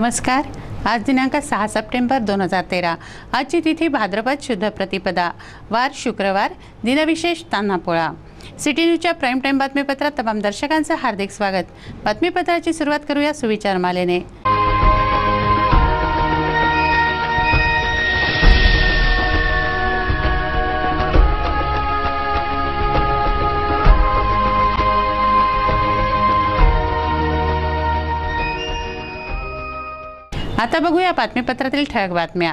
नमस्कार. आज दिनांक सहा सप्टेंबर दोन हजार तेरा. आजची तिथी भाद्रपद शुद्ध प्रतिपदा. वार शुक्रवार दिनविशेष तान्हापोळा. सिटी न्यूजच्या प्राईम टाईम बातमीपत्रात तमाम दर्शकांचं हार्दिक स्वागत. बातमीपत्राची सुरुवात करूया सुविचार मालेने. आता बघूया बातमीपत्रातील ठळक बातम्या.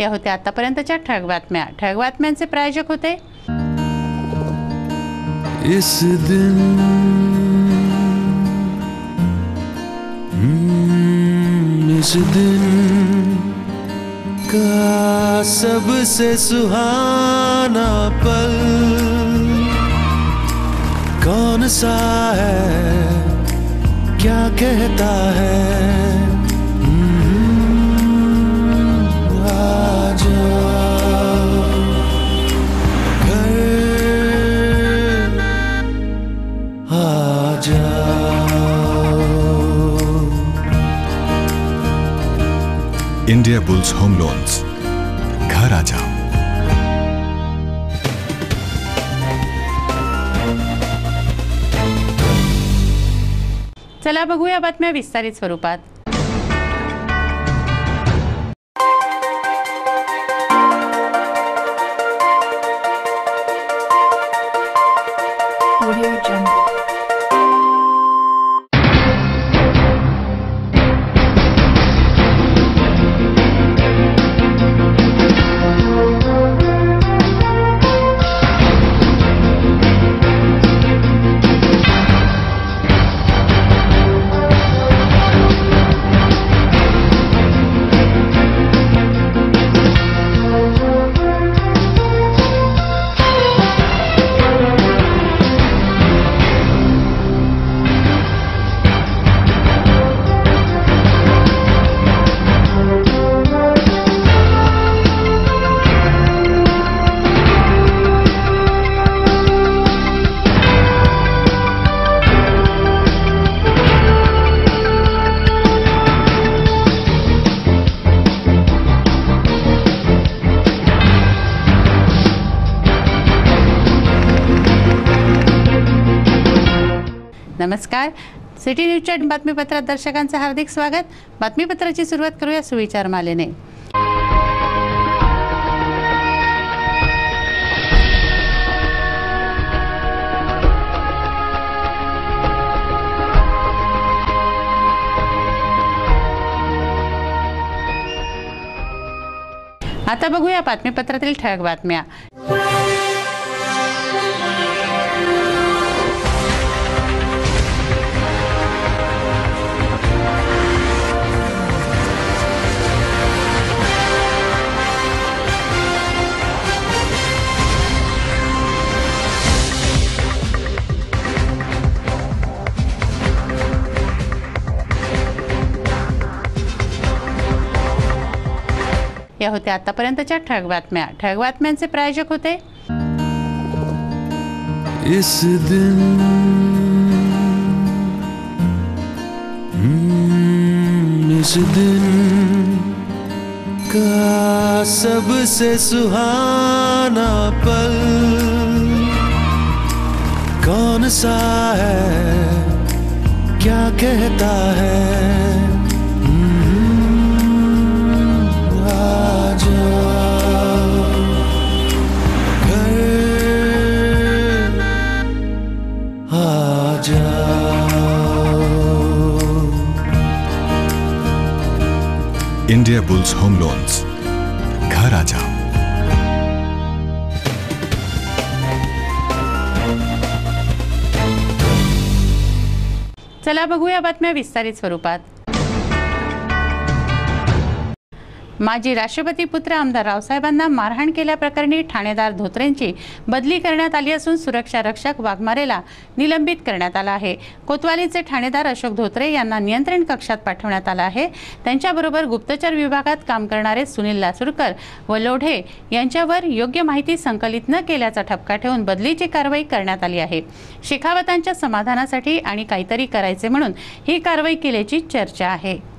या होत्या आतापर्यंतच्या ठळक बातम्या. ठळक बातम्यांचे प्रायोजक होते. इस दिन हम्म, इस दिन का सबसे सुहाना पल कौन सा है क्या कहता है? इंडिया बुल्स होम लोन्स घर आ जाओ चला बघूया बातम्या विस्तारित स्वरूपात. Audio Jungle. नमस्कार. सिटी न्यूजच्या बातमीपत्रात दर्शकांचं हार्दिक स्वागत. बातमीपत्राची सुरुवात करूया सुविचार मालेने. आता बघूया बातमीपत्रातील ठळक बातम्या. या होत्या आतापर्यंतच्या ठळक बातम्या. ठळक बातम्यांचे प्रायोजक होते. इस दिन हम्म, इस दिन का सबसे सुहाना पल कौन सा है क्या कहता है? इंडिया बुल्स होम लोन्स घर आ जाओ चला बघूया बातम्या विस्तारित स्वरूपात. माजी राष्ट्रपती पुत्र आमदार रावसाहेबांना मारहाण केल्याप्रकरणी ठाणेदार धोत्रेंची बदली करण्यात आली असून सुरक्षा रक्षक वाघमारेला निलंबित करण्यात आला आहे. कोतवालीचे ठाणेदार अशोक धोत्रे यांना नियंत्रण कक्षात पाठवण्यात आलं आहे. त्यांच्याबरोबर गुप्तचर विभागात काम करणारे सुनील लासूरकर व लोढे यांच्यावर योग्य माहिती संकलित न केल्याचा ठपका ठेवून बदलीची कारवाई करण्यात आली आहे. शेखावतांच्या समाधानासाठी आणि काहीतरी करायचे म्हणून ही कारवाई केल्याची चर्चा आहे.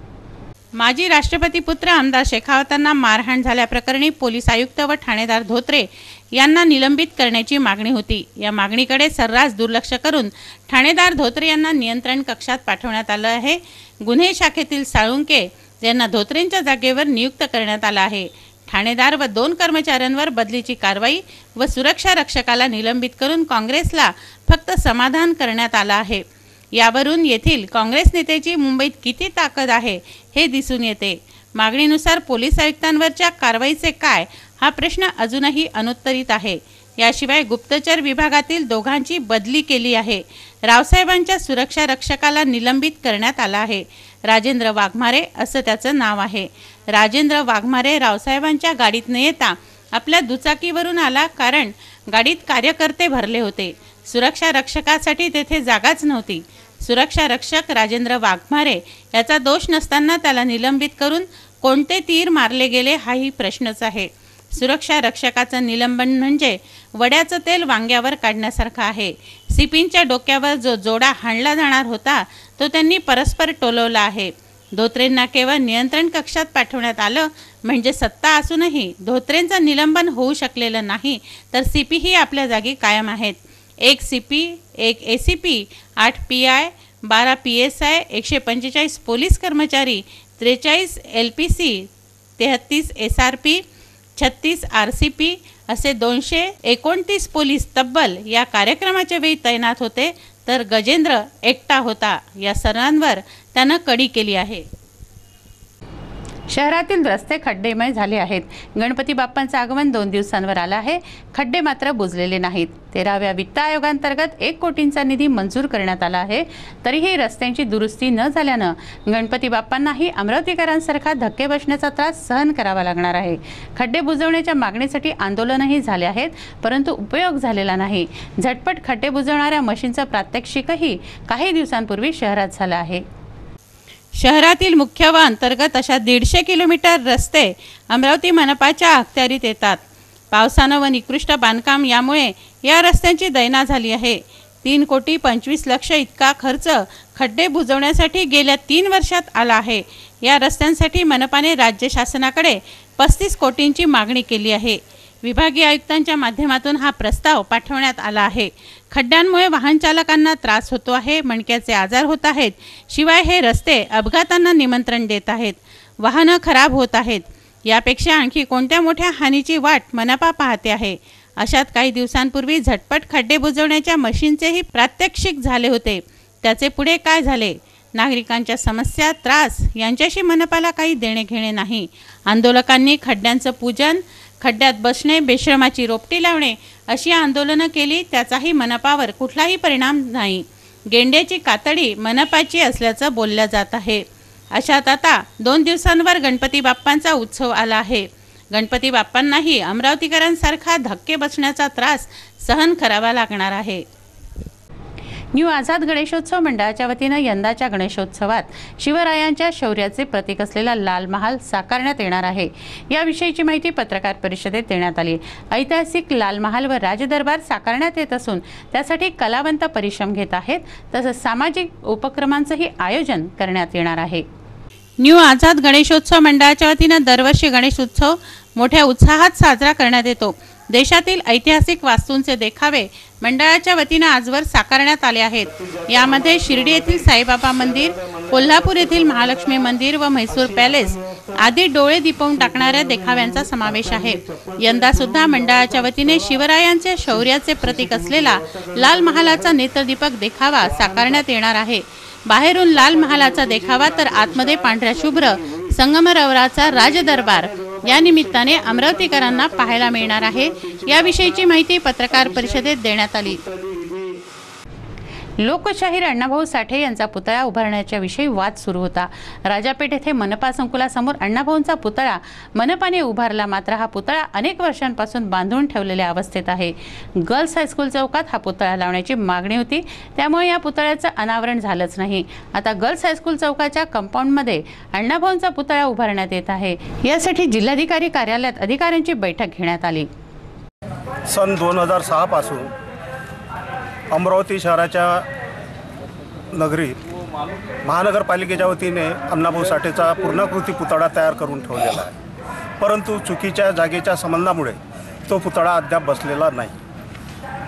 माजी राष्ट्रपती पुत्र आमदार शेखावतांना मारहाण झाल्याप्रकरणी पोलीस आयुक्त व ठाणेदार धोत्रे यांना निलंबित करण्याची मागणी होती. या मागणीकडे सर्रास दुर्लक्ष करून ठाणेदार धोत्रे यांना नियंत्रण कक्षात पाठवण्यात आलं आहे. गुन्हे शाखेतील साळुंके यांना धोत्रेंच्या जागेवर नियुक्त करण्यात आलं आहे. ठाणेदार व दोन कर्मचाऱ्यांवर बदलीची कारवाई व सुरक्षा रक्षकाला निलंबित करून काँग्रेसला फक्त समाधान करण्यात आलं आहे. यावरून येथील काँग्रेस नेत्याची मुंबईत किती ताकद आहे हे दिसून येते. मागणीनुसार पोलीस आयुक्तांवरच्या कारवाईचे काय हा प्रश्न अजूनही अनुत्तरित आहे. याशिवाय गुप्तचर विभागातील दोघांची बदली केली आहे. रावसाहेबांच्या सुरक्षा रक्षकाला निलंबित करण्यात आला आहे. राजेंद्र वाघमारे असं त्याचं नाव आहे. राजेंद्र वाघमारे रावसाहेबांच्या गाडीत न येता आपल्या दुचाकीवरून आला कारण गाडीत कार्यकर्ते भरले होते. सुरक्षा रक्षकासाठी तेथे जागाच नव्हती. सुरक्षा रक्षक राजेंद्र वाघमारे याचा दोष नसताना त्याला निलंबित करून कोणते तीर मारले गेले हाही प्रश्नच आहे. सुरक्षा रक्षकाचं निलंबन म्हणजे वड्याचं तेल वांग्यावर काढण्यासारखं आहे. सिपींच्या डोक्यावर जो जोडा हाणला जाणार होता तो त्यांनी परस्पर टोलवला आहे. धोत्रेंना केवळ नियंत्रण कक्षात पाठवण्यात आलं म्हणजे सत्ता असूनही धोत्रेंचं निलंबन होऊ शकलेलं नाही तर सीपीही आपल्या जागी कायम आहेत. एक सी पी एक ए सी पी आठ पी आय बारा पी एस आय एकशे पंचेचाळीस पोलीस कर्मचारी त्रेचाळीस एल पी सी तेहत्तीस एस आर पी छत्तीस आर सी पी असे दोनशे एकोणतीस पोलीस तब्बल या कार्यक्रमाच्या वेळी तैनात होते तर गजेंद्र एकटा होता. या सर्वांवर त्यानं कडी केली आहे. शहरातील रस्ते खड्डेमय झाले आहेत. गणपती बाप्पांचं आगमन दोन दिवसांवर आलं आहे. खड्डे मात्र बुजलेले नाहीत. तेराव्या वित्त आयोगांतर्गत एक कोटींचा निधी मंजूर करण्यात आला आहे. तरीही रस्त्यांची दुरुस्ती न झाल्यानं गणपती बाप्पांनाही अमरावतीकरांसारखा धक्के बसण्याचा त्रास सहन करावा लागणार आहे. खड्डे बुजवण्याच्या मागणीसाठी आंदोलनही झाले आहेत परंतु उपयोग झालेला नाही. झटपट खड्डे बुजवणाऱ्या मशीनचं प्रात्यक्षिकही काही दिवसांपूर्वी शहरात झालं आहे. शहरातील मुख्य व अंतर्गत अशा दीडशे किलोमीटर रस्ते अमरावती मनपाच्या अखत्यारीत येतात. पावसानं व निकृष्ट बांधकाम यामुळे या रस्त्यांची दैना झाली आहे. तीन कोटी पंचवीस लक्ष इतका खर्च खड्डे बुजवण्यासाठी गेल्या तीन वर्षात आला आहे. या रस्त्यांसाठी मनपाने राज्य शासनाकडे पस्तीस कोटींची मागणी केली आहे. विभागीय आयुक्तांच्या माध्यमातून हा प्रस्ताव पाठवण्यात आला आहे. खड्ड्यांमुळे वाहनचालकांना त्रास होतो आहे मणक्याचे आजार होत आहेत शिवाय हे रस्ते अपघातांना निमंत्रण देत आहेत. वाहनं खराब होत आहेत. यापेक्षा आणखी कोणत्या मोठ्या हानीची वाट मनपा पाहते आहे? अशात काही दिवसांपूर्वी झटपट खड्डे बुजवण्याच्या मशीनचेही प्रात्यक्षिक झाले होते. त्याचे पुढे काय झाले? नागरिकांच्या समस्या त्रास यांच्याशी मनपाला काही देणे घेणे नाही. आंदोलकांनी खड्ड्यांचं पूजन खड्ड्यात बसणे बेश्रमाची रोपटी लावणे अशी आंदोलनं केली त्याचाही मनपावर कुठलाही परिणाम नाही. गेंड्याची कातडी मनपाची असल्याचं बोललं जात आहे. अशात आता दोन दिवसांवर गणपती बाप्पांचा उत्सव आला आहे. गणपती बाप्पांनाही अमरावतीकरांसारखा धक्के बसण्याचा त्रास सहन करावा लागणार आहे. न्यू आझाद गणेशोत्सव मंडळाच्या वतीनं यंदाच्या गणेशोत्सवात शिवरायांच्या शौर्याचे प्रतीक असलेला लाल महाल साकारण्यात येणार आहे. याविषयीची माहिती पत्रकार परिषदेत देण्यात आली. ऐतिहासिक लाल महाल व राजदरबार साकारण्यात येत असून त्यासाठी कलावंत परिश्रम घेत आहेत. तसंच सामाजिक उपक्रमांचंही आयोजन करण्यात येणार आहे. न्यू आझाद गणेशोत्सव मंडळाच्या वतीनं दरवर्षी गणेशोत्सव मोठ्या उत्साहात साजरा करण्यात येतो. देशातील ऐतिहासिक वास्तूंचे देखावे मंडळाच्या वतीनं आजवर साकारण्यात आले आहेत. यामध्ये शिर्डी येथील साईबाबा मंदिर कोल्हापूर येथील महालक्ष्मी मंदिर व म्हैसूर पॅलेस आदी डोळे दिपवून टाकणाऱ्या देखाव्यांचा समावेश आहे. यंदा सुद्धा मंडळाच्या वतीने शिवरायांचे शौर्याचे प्रतीक असलेला लाल महालाचा नेत्रदीपक देखावा साकारण्यात येणार आहे. बाहेरून लाल महालाचा देखावा तर आतमध्ये पांढऱ्या शुभ्र संगमरवराचा राजदरबार या निमित्ताने अमरावतीकरांना पाहायला मिळणार आहे. याविषयीची माहिती पत्रकार परिषदेत देण्यात आली. लोकशाहीर अण्णाभाऊ साठे यांचा पुतळा उभारण्याच्या विषयी वाद सुरू होता. राजापेठ येथे मनपा संकुलासमोर अण्णाभाऊंचा पुतळा मनपाने उभारला मात्र हा पुतळा अनेक वर्षांपासून बांधून ठेवलेल्या अवस्थेत आहे. गर्ल्स हायस्कूल चौकात हा पुतळा लावण्याची मागणी होती. त्यामुळे या पुतळ्याचं अनावरण झालंच नाही. आता गर्ल्स हायस्कूल चौकाच्या कंपाऊंडमध्ये अण्णाभाऊंचा पुतळा उभारण्यात येत आहे. यासाठी जिल्हाधिकारी कार्यालयात अधिकाऱ्यांची बैठक घेण्यात आली. सन दोन हजार सहापासून अमरावती शहराच्या नगरीत महानगरपालिकेच्या वतीने अण्णाभाऊ साठेचा पूर्णकृती पुतळा तयार करून ठेवलेला आहे. परंतु चुकीच्या जागेच्या संबंधामुळे तो पुतळा अद्याप बसलेला नाही.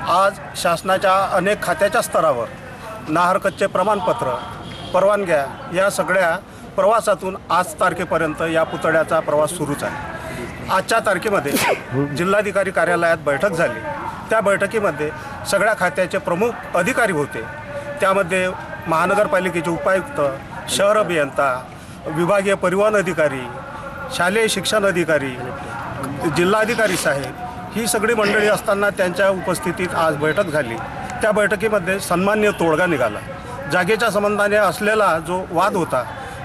आज शासनाच्या अनेक खात्याच्या स्तरावर नाहरकतचे प्रमाणपत्र परवानग्या या सगळ्या प्रवासातून आज तारखेपर्यंत या पुतळ्याचा प्रवास सुरूच आहे. आजच्या तारखेमध्ये जिल्हाधिकारी कार्यालयात बैठक झाली. त्या बैठकीमध्ये सगळ्या खात्याचे प्रमुख अधिकारी होते. त्यामध्ये महानगरपालिकेचे उपायुक्त शहर अभियंता विभागीय परिवहन अधिकारी शालेय शिक्षण अधिकारी जिल्हाधिकारी साहेब ही सगळी मंडळी असताना त्यांच्या उपस्थितीत आज बैठक झाली. त्या बैठकीमध्ये सन्मान्य तोडगा निघाला. जागेच्या संबंधाने असलेला जो वाद होता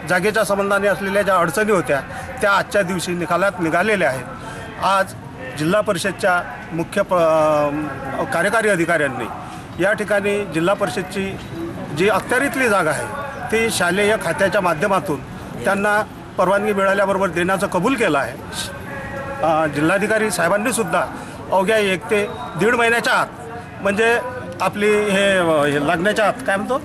जागेच्या संबंधाने असलेल्या ज्या अडचणी होत्या त्या आजच्या दिवशी निकालात निघालेल्या आहेत. आज जिल्हा परिषदच्या मुख्य प कार्यकारी अधिकाऱ्यांनी या ठिकाणी जिल्हा परिषदची जी अखत्यारीतली जागा आहे ती शालेय खात्याच्या माध्यमातून त्यांना परवानगी मिळाल्याबरोबर देण्याचं कबूल केलं आहे. जिल्हाधिकारी साहेबांनी सुद्धा अवघ्या एक ते दीड महिन्याच्या आत म्हणजे आपली हे अ, हे लागण्याच्या आत काय म्हणतो?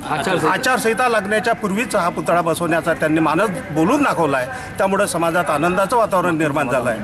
आचारसंहिता लागण्याच्या पूर्वीच हा पुतळा बसवण्याचा त्यांनी मानस बोलून दाखवला आहे. त्यामुळे समाजात आनंदाचं वातावरण निर्माण झालं आहे.